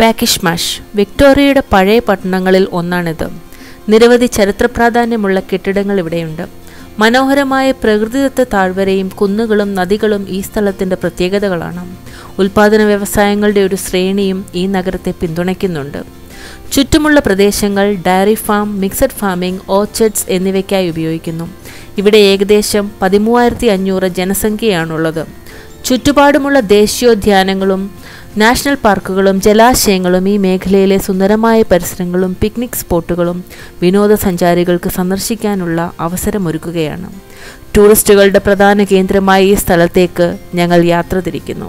പാക്കിഷ്മാഷ് വിക്ടോറിയയുടെ പഴയ പട്ടണങ്ങളിൽ ഒന്നാണിത്. നിരവധി ചരിത്ര പ്രാധാന്യമുള്ള കെട്ടിടങ്ങൾ ഇവിടെയുണ്ട്. മനോഹരമായ പ്രകൃതിദത്ത താഴ്വരയും കുന്നുകളും നദികളും ഈ സ്ഥലത്തിന്റെ പ്രത്യേകതകളാണ്. ഉൽപാദന വ്യവസായങ്ങളുടെ ഒരു ശ്രേണിയും ഈ നഗരത്തെ പിന്തുണയ്ക്കുന്നുണ്ട്. ചുറ്റുമുള്ള പ്രദേശങ്ങൾ dairy farm mixed farming orchards എന്നിവയ്ക്കായി ഉപയോഗിക്കുന്നു. ഇവിടെ ഏകദേശം പതിമൂവായിരത്തി അഞ്ഞൂറ് ജനസംഖ്യയാണുള്ളത്. ചുറ്റുപാടുമുള്ള ദേശീയോദ്യാനങ്ങളും നാഷണൽ പാർക്കുകളും ജലാശയങ്ങളും ഈ മേഖലയിലെ സുന്ദരമായ പരിസരങ്ങളും പിക്നിക് സ്പോട്ടുകളും വിനോദസഞ്ചാരികൾക്ക് സന്ദർശിക്കാനുള്ള അവസരമൊരുക്കുകയാണ്. ടൂറിസ്റ്റുകളുടെ പ്രധാന കേന്ദ്രമായ ഈ സ്ഥലത്തേക്ക് ഞങ്ങൾ യാത്ര തിരിക്കുന്നു.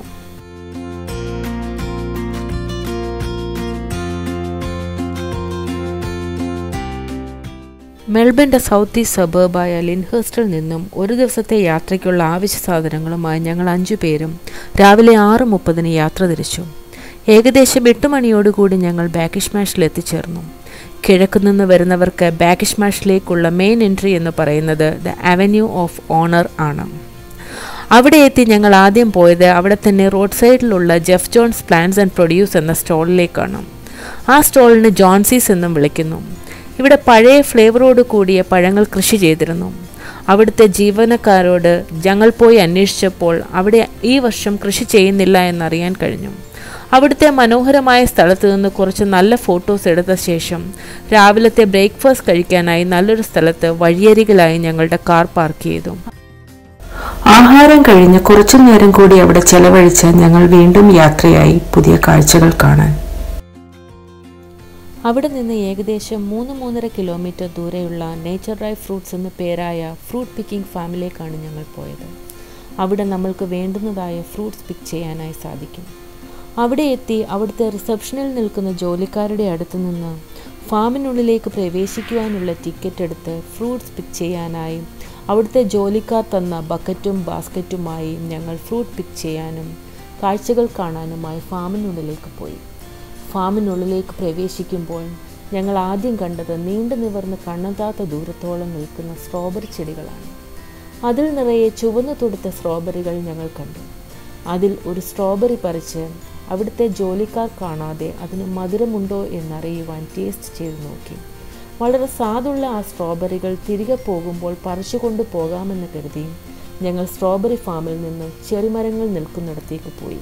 മെൽബന്റെ സൗത്ത് ഈസ്റ്റ് സബേബായ ലിൻഹേസ്റ്റിൽ നിന്നും ഒരു ദിവസത്തെ യാത്രയ്ക്കുള്ള ആവശ്യ സാധനങ്ങളുമായി ഞങ്ങൾ അഞ്ചു പേരും രാവിലെ ആറ് മുപ്പതിന് യാത്ര തിരിച്ചു. ഏകദേശം എട്ട് മണിയോടുകൂടി ഞങ്ങൾ ബാക്കിഷ്മാഷിൽ എത്തിച്ചേർന്നു. കിഴക്കു നിന്ന് വരുന്നവർക്ക് ബാക്കിഷ്മാഷിലേക്കുള്ള മെയിൻ എൻട്രി എന്ന് പറയുന്നത് ദ അവന്യൂ ഓഫ് ഓണർ ആണ്. അവിടെ എത്തി ഞങ്ങൾ ആദ്യം പോയത് അവിടെ തന്നെ റോഡ് സൈഡിലുള്ള Jeff Jones plants and produce എന്ന സ്റ്റോളിലേക്കാണ്. ആ സ്റ്റോളിന് ജോൺസീസ് എന്നും വിളിക്കുന്നു. ഇവിടെ പഴയ ഫ്ലേവറോട് കൂടിയ പഴങ്ങൾ കൃഷി ചെയ്തിരുന്നു. അവിടുത്തെ ജീവനക്കാരോട് ഞങ്ങൾ പോയി അന്വേഷിച്ചപ്പോൾ അവിടെ ഈ വർഷം കൃഷി ചെയ്യുന്നില്ല എന്നറിയാൻ കഴിഞ്ഞു. അവിടുത്തെ മനോഹരമായ സ്ഥലത്ത് നിന്ന് കുറച്ച് നല്ല ഫോട്ടോസ് എടുത്ത ശേഷം രാവിലത്തെ ബ്രേക്ക്ഫാസ്റ്റ് കഴിക്കാനായി നല്ലൊരു സ്ഥലത്ത് വഴിയരികിലായി ഞങ്ങളുടെ കാർ പാർക്ക് ചെയ്തു. ആഹാരം കഴിഞ്ഞ് കുറച്ചു നേരം കൂടി അവിടെ ചെലവഴിച്ച് ഞങ്ങൾ വീണ്ടും യാത്രയായി പുതിയ കാഴ്ചകൾ കാണാൻ. അവിടെ നിന്ന് ഏകദേശം മൂന്ന് മൂന്നര കിലോമീറ്റർ ദൂരെയുള്ള നേച്ചർ ഡ്രൈ ഫ്രൂട്ട്സ് എന്ന പേരായ ഫ്രൂട്ട് പിക്കിംഗ് ഫാമിലേക്കാണ് ഞങ്ങൾ പോയത്. അവിടെ നമ്മൾക്ക് വേണ്ടുന്നതായ ഫ്രൂട്ട്സ് പിക്ക് ചെയ്യാനായി സാധിക്കും. അവിടെ എത്തി അവിടുത്തെ റിസപ്ഷനിൽ നിൽക്കുന്ന ജോലിക്കാരുടെ അടുത്ത് നിന്ന് ഫാമിനുള്ളിലേക്ക് പ്രവേശിക്കുവാനുള്ള ടിക്കറ്റ് എടുത്ത് ഫ്രൂട്ട്സ് പിക്ക് ചെയ്യാനായി അവിടുത്തെ ജോലിക്കാർ തന്ന ബക്കറ്റും ബാസ്ക്കറ്റുമായി ഞങ്ങൾ ഫ്രൂട്ട് പിക്ക് ചെയ്യാനും കാഴ്ചകൾ കാണാനുമായി ഫാമിനുള്ളിലേക്ക് പോയി. ഫാമിനുള്ളിലേക്ക് പ്രവേശിക്കുമ്പോൾ ഞങ്ങൾ ആദ്യം കണ്ടത് നീണ്ടു നിവർന്ന് കണ്ണെത്താത്ത ദൂരത്തോളം നിൽക്കുന്ന സ്ട്രോബെറി ചെടികളാണ്. അതിൽ നിറയെ ചുവന്നു തൊടുത്ത സ്ട്രോബെറികൾ ഞങ്ങൾ കണ്ടു. അതിൽ ഒരു സ്ട്രോബെറി പറിച്ച് അവിടുത്തെ ജോലിക്കാർ കാണാതെ അതിന് മധുരമുണ്ടോ എന്നറിയുവാൻ ടേസ്റ്റ് ചെയ്ത് നോക്കി. വളരെ സാധുള്ള ആ സ്ട്രോബെറികൾ തിരികെ പോകുമ്പോൾ പറിച്ചുകൊണ്ട് പോകാമെന്ന് കരുതി ഞങ്ങൾ സ്ട്രോബെറി ഫാമിൽ നിന്ന് ചെറിമരങ്ങൾ നിൽക്കുന്നിടത്തേക്ക് പോയി.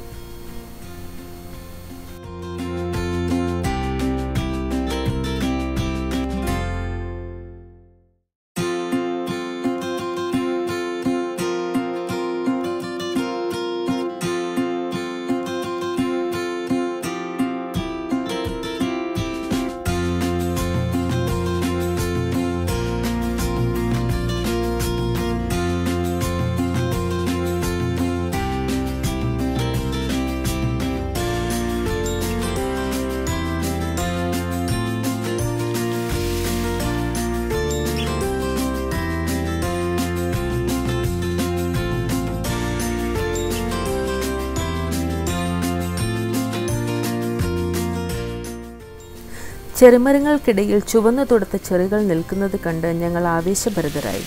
ചെറുമരങ്ങൾക്കിടയിൽ ചുവന്നു തുടുത്ത ചെറികൾ നിൽക്കുന്നത് കണ്ട് ഞങ്ങൾ ആവേശഭരിതരായി.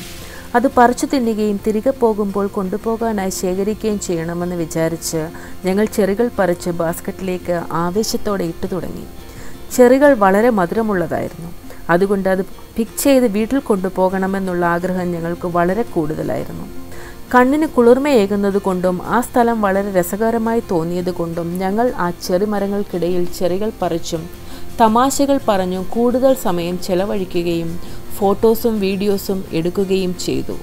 അത് പറിച്ചു തിന്നുകയും തിരികെ പോകുമ്പോൾ കൊണ്ടുപോകാനായി ശേഖരിക്കുകയും ചെയ്യണമെന്ന് വിചാരിച്ച് ഞങ്ങൾ ചെറികൾ പറിച്ച് ബാസ്ക്കറ്റിലേക്ക് ആവേശത്തോടെ ഇട്ടു തുടങ്ങി. ചെറികൾ വളരെ മധുരമുള്ളതായിരുന്നു. അതുകൊണ്ട് അത് പിക്ക് ചെയ്ത് വീട്ടിൽ കൊണ്ടുപോകണമെന്നുള്ള ആഗ്രഹം ഞങ്ങൾക്ക് വളരെ കൂടുതലായിരുന്നു. കണ്ണിന് കുളിർമയേകുന്നത് കൊണ്ടും ആ സ്ഥലം വളരെ രസകരമായി തോന്നിയത് കൊണ്ടും ഞങ്ങൾ ആ ചെറുമരങ്ങൾക്കിടയിൽ ചെറികൾ പറിച്ചും തമാശകൾ പറഞ്ഞു കൂടുതൽ സമയം ചെലവഴിക്കുകയും ഫോട്ടോസും വീഡിയോസും എടുക്കുകയും ചെയ്തു.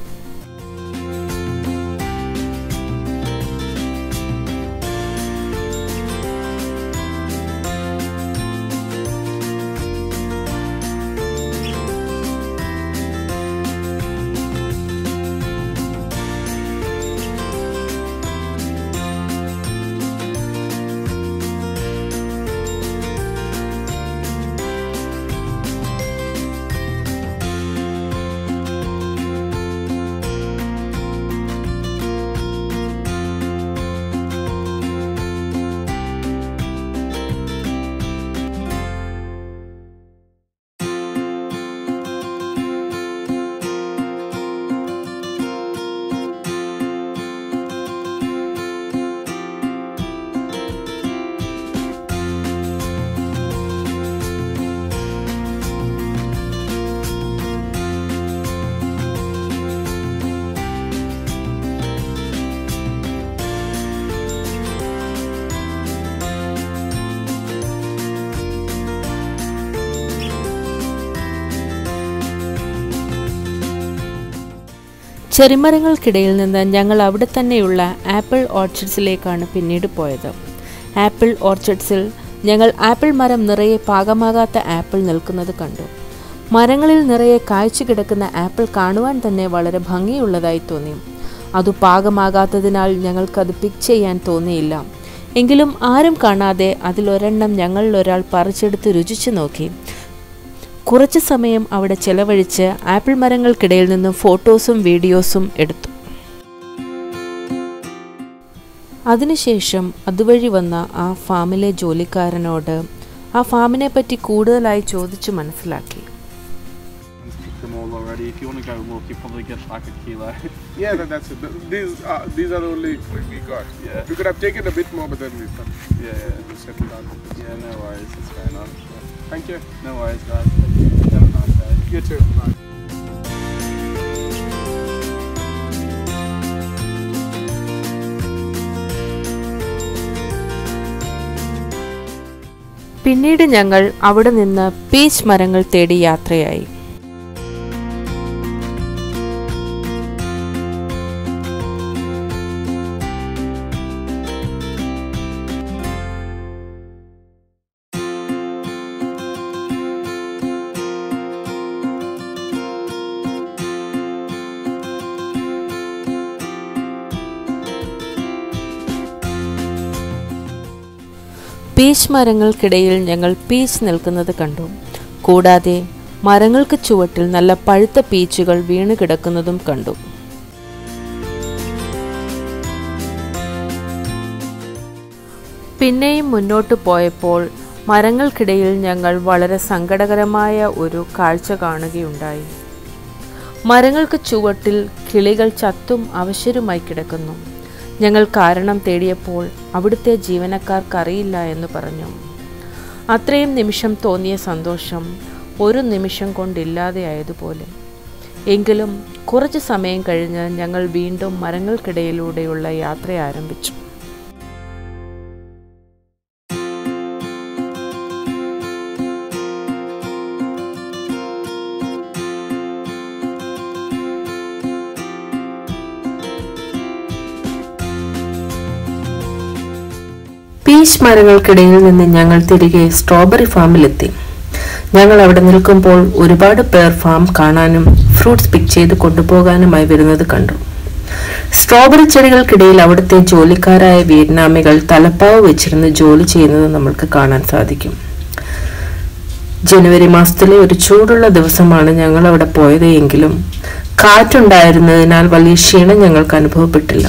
ചെറിമരങ്ങൾക്കിടയിൽ നിന്ന് ഞങ്ങൾ അവിടെ തന്നെയുള്ള ആപ്പിൾ ഓർച്ചിഡ്സിലേക്കാണ് പിന്നീട് പോയത്. ആപ്പിൾ ഓർച്ചിഡ്സിൽ ഞങ്ങൾ ആപ്പിൾ മരം നിറയെ പാകമാകാത്ത ആപ്പിൾ നിൽക്കുന്നത് കണ്ടു. മരങ്ങളിൽ നിറയെ കായ്ച്ചു കിടക്കുന്ന ആപ്പിൾ കാണുവാൻ തന്നെ വളരെ ഭംഗിയുള്ളതായി തോന്നി. അത് പാകമാകാത്തതിനാൽ ഞങ്ങൾക്കത് പിക്ക് ചെയ്യാൻ തോന്നിയില്ല. എങ്കിലും ആരും കാണാതെ അതിലൊരെണ്ണം ഞങ്ങളിലൊരാൾ പറിച്ചെടുത്ത് രുചിച്ചു നോക്കി. കുറച്ച് സമയം അവിടെ ചെലവഴിച്ച് ആപ്പിൾ മരങ്ങൾക്കിടയിൽ നിന്നും ഫോട്ടോസും വീഡിയോസും എടുത്തു. അതിനുശേഷം അതുവഴി വന്ന ആ ഫാമിലെ ജോലിക്കാരനോട് ആ ഫാമിനെ പറ്റി കൂടുതലായി ചോദിച്ചു മനസ്സിലാക്കി. Thank you. No worries, guys. Have a nice day. You too. Bye. പിന്നീട് ഞങ്ങൾ അവിടെ നിന്ന് പീച്ച് മരങ്ങൾ തേടി യാത്രയായി പീച്ച് മരങ്ങൾക്കിടയിൽ ഞങ്ങൾ പീച്ച് നിൽക്കുന്നത് കണ്ടു. കൂടാതെ മരങ്ങൾക്ക് ചുവട്ടിൽ നല്ല പഴുത്ത പീച്ചുകൾ വീണ് കിടക്കുന്നതും കണ്ടു. പിന്നെയും മുന്നോട്ട് പോയപ്പോൾ മരങ്ങൾക്കിടയിൽ ഞങ്ങൾ വളരെ സങ്കടകരമായ ഒരു കാഴ്ച കാണുകയുണ്ടായി. മരങ്ങൾക്ക് ചുവട്ടിൽ കിളികൾ ചത്തും അവശരുമായി കിടക്കുന്നു. ഞങ്ങൾ കാരണം തേടിയപ്പോൾ അവിടുത്തെ ജീവനക്കാർക്കറിയില്ല എന്ന് പറഞ്ഞു. അത്രയും നിമിഷം തോന്നിയ സന്തോഷം ഒരു നിമിഷം കൊണ്ടില്ലാതെയായതുപോലെ എങ്കിലും കുറച്ച് സമയം കഴിഞ്ഞ് ഞങ്ങൾ വീണ്ടും മരങ്ങൾക്കിടയിലൂടെയുള്ള യാത്ര ആരംഭിച്ചു. പീച്ച് മരങ്ങൾക്കിടയിൽ നിന്ന് ഞങ്ങൾ തിരികെ സ്ട്രോബെറി ഫാമിലെത്തി ഞങ്ങൾ അവിടെ നിൽക്കുമ്പോൾ ഒരുപാട് പേർ ഫാം കാണാനും ഫ്രൂട്ട്സ് പിക്ക് ചെയ്ത് കൊണ്ടുപോകാനുമായി വരുന്നത് കണ്ടു. സ്ട്രോബെറി ചെടികൾക്കിടയിൽ അവിടുത്തെ ജോലിക്കാരായ വിയറ്റ്നാമികൾ തലപ്പാവ് വെച്ചിരുന്ന് ജോലി ചെയ്യുന്നത് നമ്മൾക്ക് കാണാൻ സാധിക്കും. ജനുവരി മാസത്തിലെ ഒരു ചൂടുള്ള ദിവസമാണ് ഞങ്ങൾ അവിടെ പോയത് എങ്കിലും കാറ്റുണ്ടായിരുന്നതിനാൽ വലിയ ക്ഷീണം ഞങ്ങൾക്ക് അനുഭവപ്പെട്ടില്ല.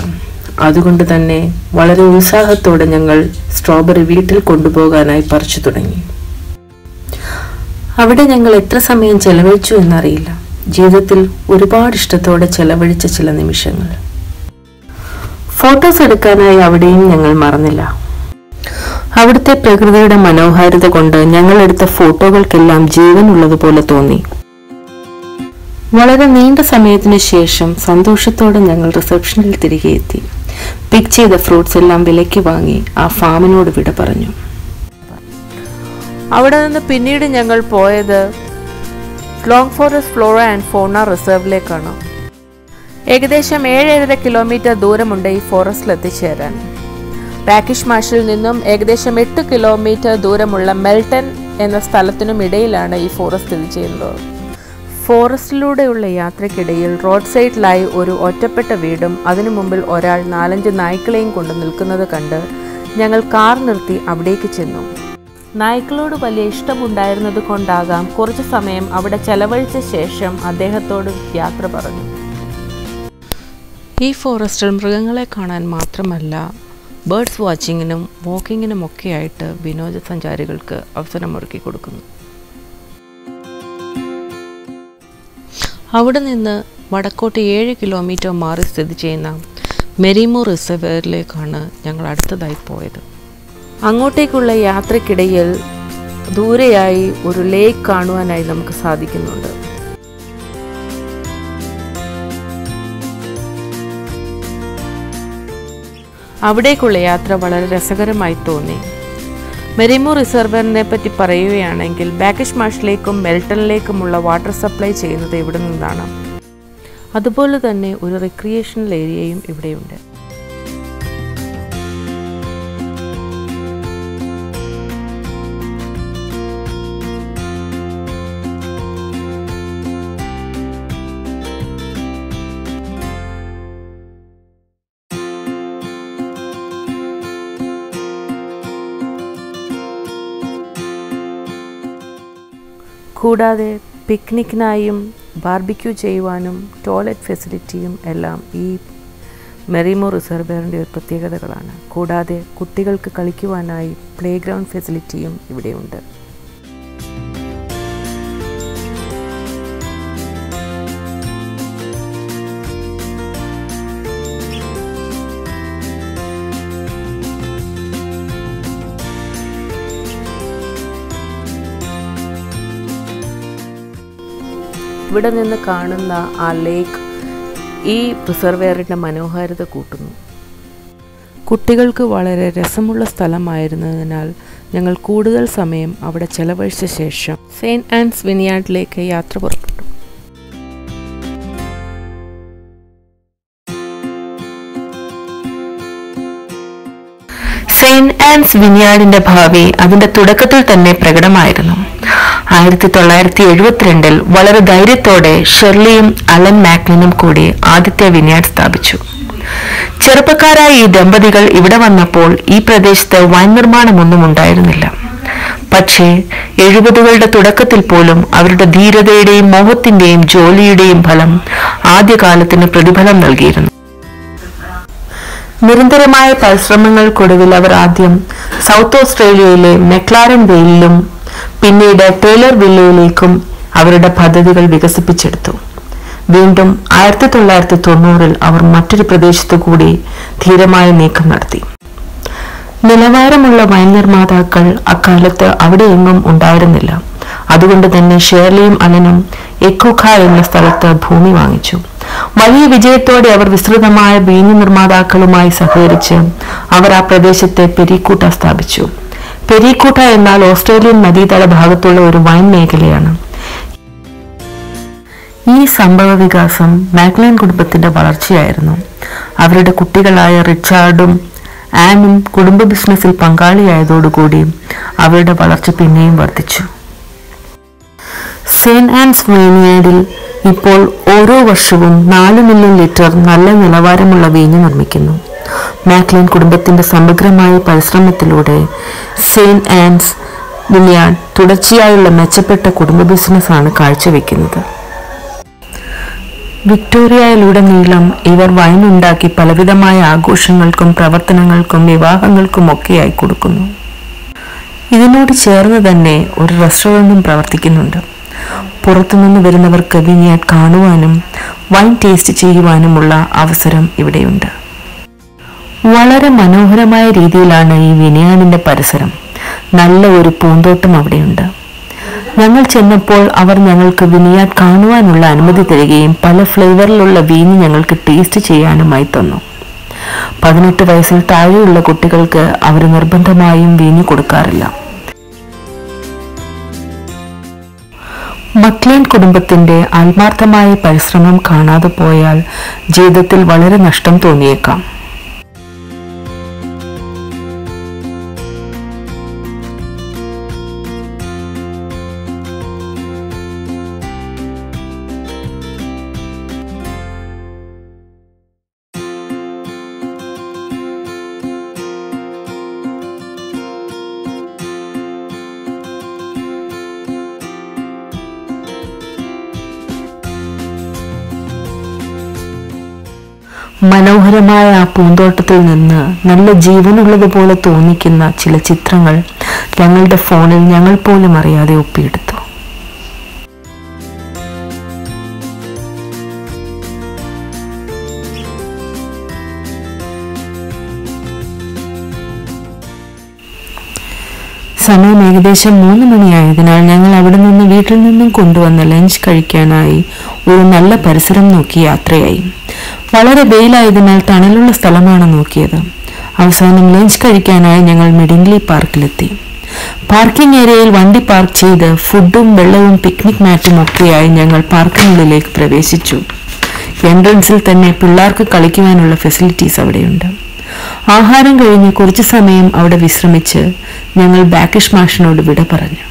അതുകൊണ്ട് തന്നെ വളരെ ഉത്സാഹത്തോടെ ഞങ്ങൾ സ്ട്രോബെറി വീട്ടിൽ കൊണ്ടുപോകാനായി പറിച്ചു തുടങ്ങി. അവിടെ ഞങ്ങൾ എത്ര സമയം ചെലവഴിച്ചു എന്നറിയില്ല. ജീവിതത്തിൽ ഒരുപാട് ഇഷ്ടത്തോടെ ചെലവഴിച്ച ചില നിമിഷങ്ങൾ. ഫോട്ടോസ് എടുക്കാനായി അവിടെയും ഞങ്ങൾ മറന്നില്ല. അവിടുത്തെ പ്രകൃതിയുടെ മനോഹാരിത കൊണ്ട് ഞങ്ങളെടുത്ത ഫോട്ടോകൾക്കെല്ലാം ജീവനുള്ളതുപോലെ തോന്നി. വളരെ നീണ്ട സമയത്തിന് ശേഷം സന്തോഷത്തോടെ ഞങ്ങൾ റിസപ്ഷനിൽ തിരികെ എത്തി. പിക്ക് ചെയ്ത ഫ്രൂട്ട്സ് എല്ലാം വിലയ്ക്ക് വാങ്ങി ആ ഫാമിനോട് വിട പറഞ്ഞു. അവിടെ നിന്ന് പിന്നീട് ഞങ്ങൾ പോയത് ലോങ് ഫോറസ്റ്റ് ഫ്ലോറ ആൻഡ് ഫോണ റിസർവിലേക്കാണ് ഏകദേശം ഏഴേഴര കിലോമീറ്റർ ദൂരമുണ്ട് ഈ ഫോറസ്റ്റിൽ എത്തിച്ചേരാൻ. പാക്കിഷ് മാഷിൽ നിന്നും ഏകദേശം എട്ട് കിലോമീറ്റർ ദൂരമുള്ള മെൽട്ടൺ എന്ന സ്ഥലത്തിനും ഇടയിലാണ് ഈ ഫോറസ്റ്റ് സ്ഥിതി ചെയ്യുന്നത്. ഫോറസ്റ്റിലൂടെയുള്ള യാത്രയ്ക്കിടയിൽ റോഡ് സൈഡിലായി ഒരു ഒറ്റപ്പെട്ട വീടും അതിനു മുമ്പിൽ ഒരാൾ നാലഞ്ച് നായ്ക്കളെയും കൊണ്ട് നിൽക്കുന്നത് കണ്ട് ഞങ്ങൾ കാർ നിർത്തി അവിടേക്ക് ചെന്നു. നായ്ക്കളോട് വലിയ ഇഷ്ടമുണ്ടായിരുന്നത് കൊണ്ടാകാം കുറച്ച് സമയം അവിടെ ചെലവഴിച്ച ശേഷം അദ്ദേഹത്തോട് യാത്ര പറഞ്ഞു. ഈ ഫോറസ്റ്റിൽ മൃഗങ്ങളെ കാണാൻ മാത്രമല്ല ബേർഡ്സ് വാച്ചിങ്ങിനും വാക്കിങ്ങിനും ഒക്കെയായിട്ട് വിനോദസഞ്ചാരികൾക്ക് അവസരമൊരുക്കി കൊടുക്കുന്നു. അവിടെ നിന്ന് വടക്കോട്ട് ഏഴ് കിലോമീറ്റർ മാറി സ്ഥിതി ചെയ്യുന്ന മെരിമോ റിസർവേറിലേക്കാണ് ഞങ്ങൾ അടുത്തതായി പോയത്. അങ്ങോട്ടേക്കുള്ള യാത്രക്കിടയിൽ ദൂരെയായി ഒരു ലേക്ക് കാണുവാനായി നമുക്ക് സാധിക്കുന്നുണ്ട്. അവിടേക്കുള്ള യാത്ര വളരെ രസകരമായി തോന്നി. മെരിമോ റിസർവറിനെ പറ്റി പറയുകയാണെങ്കിൽ ബാക്കിഷ് മാഷിലേക്കും മെൽട്ടണിലേക്കുമുള്ള വാട്ടർ സപ്ലൈ ചെയ്യുന്നത് ഇവിടെ നിന്നാണ്. അതുപോലെ തന്നെ ഒരു റിക്രിയേഷണൽ ഏരിയയും ഇവിടെയുണ്ട്. കൂടാതെ പിക്നിക്കിനായും ബാർബിക്യൂ ചെയ്യുവാനും ടോയ്ലറ്റ് ഫെസിലിറ്റിയും എല്ലാം ഈ മെറിമോ റിസർവറിന്റെ ഒരു പ്രത്യേകതകളാണ്. കൂടാതെ കുട്ടികൾക്ക് കളിക്കുവാനായി പ്ലേ ഗ്രൗണ്ട് ഫെസിലിറ്റിയും ഇവിടെയുണ്ട്. ഇവിടെ നിന്ന് കാണുന്ന ആ ലേക്ക് ഈ പ്രിസർവെയറിന്റെ മനോഹാരിത കൂട്ടുന്നു. കുട്ടികൾക്ക് വളരെ രസമുള്ള സ്ഥലമായിരുന്നതിനാൽ ഞങ്ങൾ കൂടുതൽ സമയം അവിടെ ചെലവഴിച്ച ശേഷം സെയിന്റ് ആൻഡ്സ് വിനിയാർഡിലേക്ക് യാത്ര പുറപ്പെട്ടു. സെയിന്റ് ആൻഡ്സ് വിനിയാർഡിന്റെ ഭാവി അതിന്റെ തുടക്കത്തിൽ തന്നെ പ്രകടമായിരുന്നു. ആയിരത്തി തൊള്ളായിരത്തി എഴുപത്തിരണ്ടിൽ വളരെ ധൈര്യത്തോടെ ഷെർലിയും അലൻ മാക്ലിനും കൂടി ആദിത്യ വിനിയാർഡ് സ്ഥാപിച്ചു. ചെറുപ്പക്കാരായ ഈ ദമ്പതികൾ ഇവിടെ വന്നപ്പോൾ ഈ പ്രദേശത്ത് വൻ നിർമ്മാണമൊന്നും ഉണ്ടായിരുന്നില്ല. പക്ഷേ എഴുപതുകളുടെ തുടക്കത്തിൽ പോലും അവരുടെ ധീരതയുടെയും മോഹത്തിന്റെയും ജോലിയുടെയും ഫലം ആദ്യകാലത്തിന് പ്രതിഫലം നൽകിയിരുന്നു. നിരന്തരമായ പരിശ്രമങ്ങൾക്കൊടുവിൽ അവർ ആദ്യം സൗത്ത് ഓസ്ട്രേലിയയിലെ മെക്ലാരൻ വെയിലിലും പിന്നീട് ടേലർ വില്ലയിലേക്കും അവരുടെ പദ്ധതികൾ വികസിപ്പിച്ചെടുത്തു. വീണ്ടും ആയിരത്തി തൊള്ളായിരത്തി തൊണ്ണൂറിൽ അവർ മറ്റൊരു പ്രദേശത്തു കൂടി ധീരമായ നീക്കം നടത്തി. നിലവാരമുള്ള വൈൻ നിർമ്മാതാക്കൾ അക്കാലത്ത് അവിടെയെങ്ങും ഉണ്ടായിരുന്നില്ല. അതുകൊണ്ട് തന്നെ ഷേർലിയും അലനും എക്കുഖ എന്ന സ്ഥലത്ത് ഭൂമി വാങ്ങിച്ചു. വലിയ വിജയത്തോടെ അവർ വിസ്തൃതമായ വീഞ്ഞു നിർമ്മാതാക്കളുമായി സഹകരിച്ച് അവർ ആ പ്രദേശത്തെ പെരീക്കൂട്ട സ്ഥാപിച്ചു. പെരീക്കൂട്ട എന്നാൽ ഓസ്ട്രേലിയൻ നദീതട ഭാഗത്തുള്ള ഒരു വൈൻ മേഖലയാണ്. ഈ സംഭവ വികാസം മാഗ്ലൈൻ കുടുംബത്തിന്റെ വളർച്ചയായിരുന്നു. അവരുടെ കുട്ടികളായ റിച്ചാർഡും ആനും കുടുംബ ബിസിനസ്സിൽ പങ്കാളിയായതോടുകൂടി അവരുടെ വളർച്ച പിന്നെയും വർദ്ധിച്ചു. സെയിന്റ് ആൻഡ്സ് വീനിയാഡിൽ ഇപ്പോൾ ഓരോ വർഷവും നാല് മില്യൺ ലിറ്റർ നല്ല നിലവാരമുള്ള വീഞ്ഞ് നിർമ്മിക്കുന്നു. മാക്ലിൻ കുടുംബത്തിന്റെ സമഗ്രമായ പരിശ്രമത്തിലൂടെ സെയിന്റ് ആൻസ് വില്യാൻ തുടർച്ചയായുള്ള മെച്ചപ്പെട്ട കുടുംബ ബിസിനസ്സാണ് കാഴ്ചവെക്കുന്നത്. വിക്ടോറിയയിലുടനീളം ഇവർ വൈൻ ഉണ്ടാക്കി പലവിധമായ ആഘോഷങ്ങൾക്കും പ്രവർത്തനങ്ങൾക്കും വിവാഹങ്ങൾക്കും ഒക്കെയായി കൊടുക്കുന്നു. ഇതിനോട് ചേർന്ന് തന്നെ ഒരു റെസ്റ്റോറന്റും പ്രവർത്തിക്കുന്നുണ്ട്. പുറത്തുനിന്ന് വരുന്നവർക്ക് വിനിയാഡ് കാണുവാനും വൈൻ ടേസ്റ്റ് ചെയ്യുവാനുമുള്ള അവസരം ഇവിടെയുണ്ട്. വളരെ മനോഹരമായ രീതിയിലാണ് ഈ വിനയാനിന്റെ പരിസരം. നല്ല ഒരു പൂന്തോട്ടം അവിടെയുണ്ട്. ഞങ്ങൾ ചെന്നപ്പോൾ അവർ ഞങ്ങൾക്ക് വിനിയാൻ കാണുവാനുള്ള അനുമതി തരികയും പല ഫ്ലേവറിലുള്ള വീഞ്ഞ് ഞങ്ങൾക്ക് ടേസ്റ്റ് ചെയ്യാനുമായി തന്നു. പതിനെട്ട് വയസ്സിൽ താഴെയുള്ള കുട്ടികൾക്ക് അവർ നിർബന്ധമായും വീഞ്ഞ് കൊടുക്കാറില്ല. മക്ലേൻ കുടുംബത്തിന്റെ ആത്മാർത്ഥമായ പരിശ്രമം കാണാതെ പോയാൽ ജീവിതത്തിൽ വളരെ നഷ്ടം തോന്നിയേക്കാം. മനോഹരമായ ആ പൂന്തോട്ടത്തിൽ നിന്ന് നല്ല ജീവനുള്ളതുപോലെ തോന്നിക്കുന്ന ചില ചിത്രങ്ങൾ ഞങ്ങളുടെ ഫോണിൽ ഞങ്ങൾ പോലും അറിയാതെ ഒപ്പിയെടുത്തു. ഏകദേശം മൂന്ന് മണിയായതിനാൽ ഞങ്ങൾ അവിടെ നിന്ന് വീട്ടിൽ നിന്നും കൊണ്ടുവന്ന ലഞ്ച് കഴിക്കാനായി ഒരു നല്ല പരിസരം നോക്കി യാത്രയായി. വളരെ വെയിലായതിനാൽ തണലുള്ള സ്ഥലമാണ് നോക്കിയത്. അവസാനം ലഞ്ച് കഴിക്കാനായി ഞങ്ങൾ മിഡിൻലി പാർക്കിലെത്തി. പാർക്കിംഗ് ഏരിയയിൽ വണ്ടി പാർക്ക് ചെയ്ത് ഫുഡും വെള്ളവും പിക്നിക് മാറ്റും ഒക്കെയായി ഞങ്ങൾ പാർക്കിനുള്ളിലേക്ക് പ്രവേശിച്ചു. എൻട്രൻസിൽ തന്നെ പിള്ളേർക്ക് കളിക്കുവാനുള്ള ഫെസിലിറ്റീസ് അവിടെയുണ്ട്. ആഹാരം കഴിഞ്ഞ് കുറച്ചു സമയം അവിടെ വിശ്രമിച്ച് ഞങ്ങൾ ബാക്കിഷ് മാഷിനോട് വിട പറഞ്ഞു.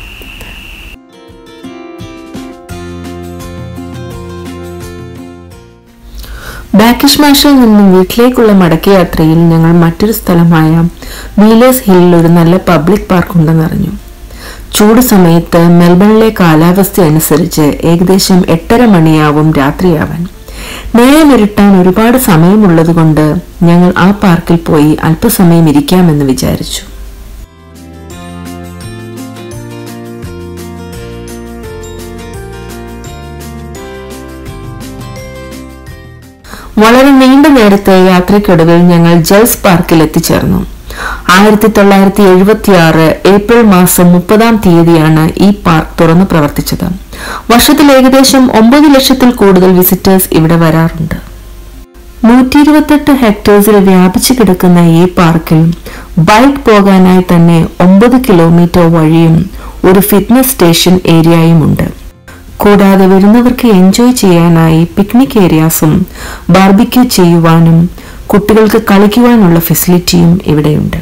ബാക്കിഷ് മാഷിൽ നിന്നും വീട്ടിലേക്കുള്ള മടക്കയാത്രയിൽ ഞങ്ങൾ മറ്റൊരു സ്ഥലമായ വീലേഴ്സ് ഹില്ലിൽ ഒരു നല്ല പബ്ലിക് പാർക്ക് ഉണ്ടെന്നറിഞ്ഞു ചൂട് സമയത്ത് മെൽബണിലെ കാലാവസ്ഥ അനുസരിച്ച് ഏകദേശം എട്ടര മണിയാവും രാത്രിയാവാൻ. ഒരുപാട് ഒരുപാട് സമയമുള്ളതുകൊണ്ട് ഞങ്ങൾ ആ പാർക്കിൽ പോയി അല്പസമയം ഇരിക്കാമെന്ന് വിചാരിച്ചു. വളരെ നീണ്ട നേരത്തെ യാത്രയ്ക്കൊടുവിൽ ഞങ്ങൾ ജൽസ് പാർക്കിൽ എത്തിച്ചേർന്നു ആയിരത്തി തൊള്ളായിരത്തി എഴുപത്തി ആറ് ഏപ്രിൽ മാസം മുപ്പതാം തീയതിയാണ് ഈ പാർക്ക് തുറന്നു പ്രവർത്തിച്ചത്. വർഷത്തിൽ ഏകദേശം ഒമ്പത് ലക്ഷത്തിൽ കൂടുതൽ വിസിറ്റേഴ്സ് ഇവിടെ വരാറുണ്ട്. നൂറ്റി ഇരുപത്തെട്ട് ഹെക്ടേഴ്സിൽ വ്യാപിച്ചു കിടക്കുന്ന ഈ പാർക്കിൽ ബൈക്ക് പോകാനായി തന്നെ ഒമ്പത് കിലോമീറ്റർ വഴിയും ഒരു ഫിറ്റ്നസ് സ്റ്റേഷൻ ഏരിയയുമുണ്ട് കൂടാതെ വരുന്നവർക്ക് എൻജോയ് ചെയ്യാനായി പിക്നിക് ഏരിയാസും ബാർബിക്യൂ ചെയ്യുവാനും കുട്ടികൾക്ക് കളിക്കുവാനുള്ള ഫെസിലിറ്റിയും ഇവിടെയുണ്ട്.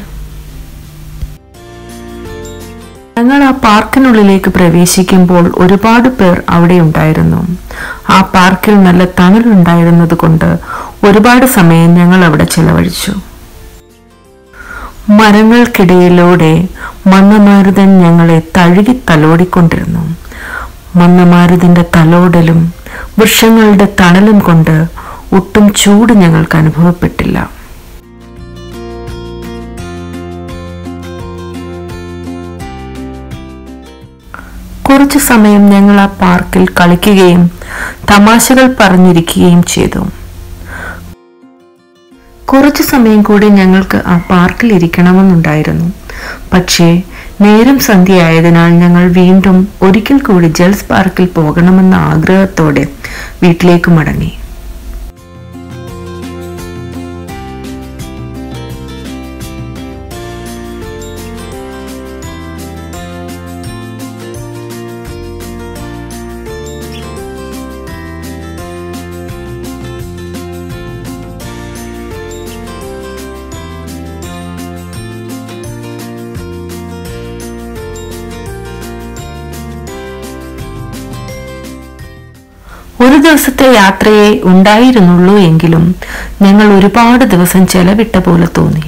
ഞങ്ങൾ ആ പാർക്കിനുള്ളിലേക്ക് പ്രവേശിക്കുമ്പോൾ ഒരുപാട് പേർ അവിടെ ഉണ്ടായിരുന്നു. ആ പാർക്കിൽ നല്ല തണലുണ്ടായിരുന്നത് കൊണ്ട് ഒരുപാട് സമയം ഞങ്ങൾ അവിടെ ചെലവഴിച്ചു. മരങ്ങൾക്കിടയിലൂടെ മന്നമാരുതൻ ഞങ്ങളെ തഴുകി തലോടിക്കൊണ്ടിരുന്നു. മന്നമാരുതിന്റെ തലോടലും വൃക്ഷങ്ങളുടെ തണലും കൊണ്ട് ഒട്ടും ചൂട് ഞങ്ങൾക്ക് അനുഭവപ്പെട്ടില്ല. കുറച്ചു സമയം ഞങ്ങൾ ആ പാർക്കിൽ കളിക്കുകയും തമാശകൾ പറഞ്ഞിരിക്കുകയും ചെയ്തു. കുറച്ചു സമയം കൂടി ഞങ്ങൾക്ക് ആ പാർക്കിൽ ഇരിക്കണമെന്നുണ്ടായിരുന്നു. പക്ഷേ നേരം സന്ധ്യയായതിനാൽ ഞങ്ങൾ വീണ്ടും ഒരിക്കൽ കൂടി ജൽസ് പാർക്കിൽ പോകണമെന്ന ആഗ്രഹത്തോടെ വീട്ടിലേക്ക് മടങ്ങി. ദിവസത്തെ യാത്രയെ ഉണ്ടായിരുന്നുള്ളൂ എങ്കിലും ഞങ്ങൾ ഒരുപാട് ദിവസം ചെലവിട്ട പോലെ തോന്നി.